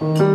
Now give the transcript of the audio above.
Mm-hmm.